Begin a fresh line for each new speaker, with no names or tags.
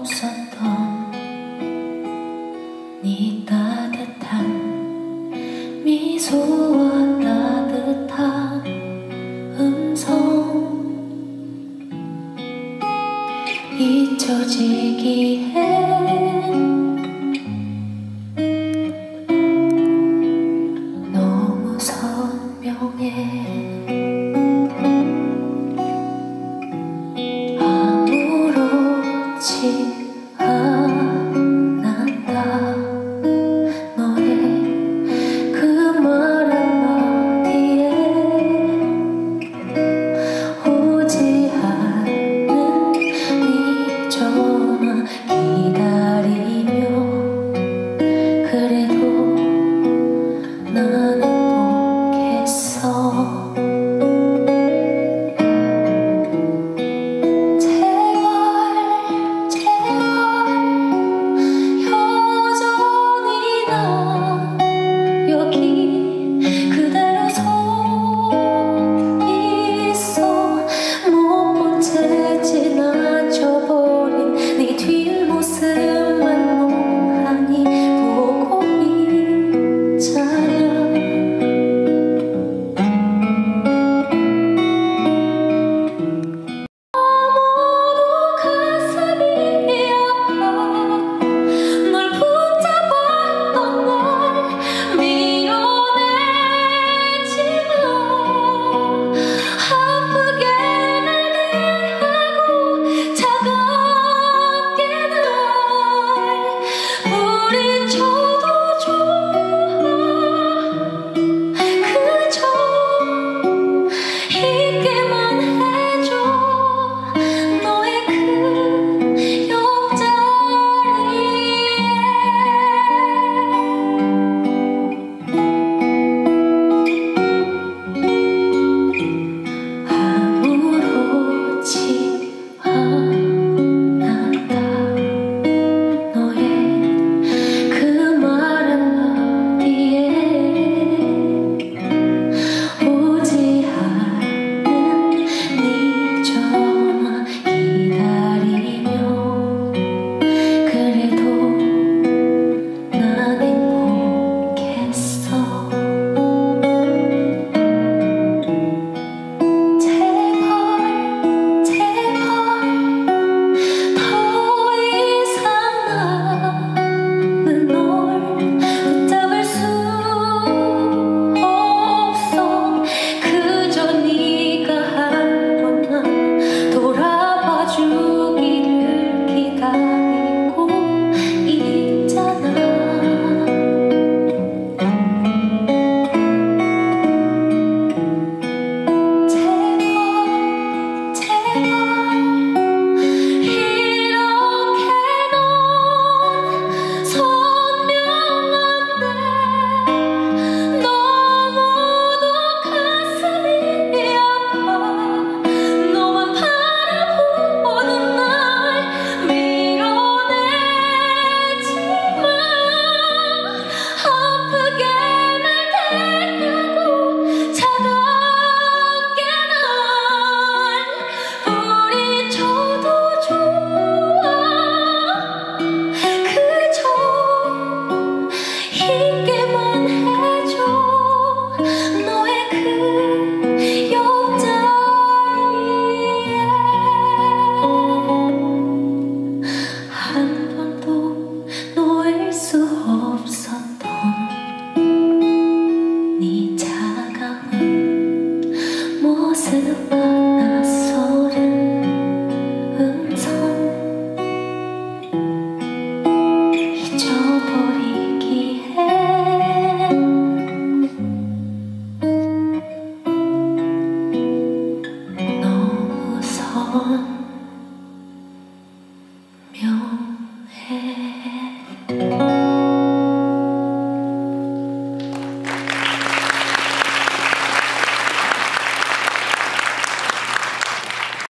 없었던 네 따뜻한 미소와 따뜻한 음성 잊혀지기에 너무 선명해. so.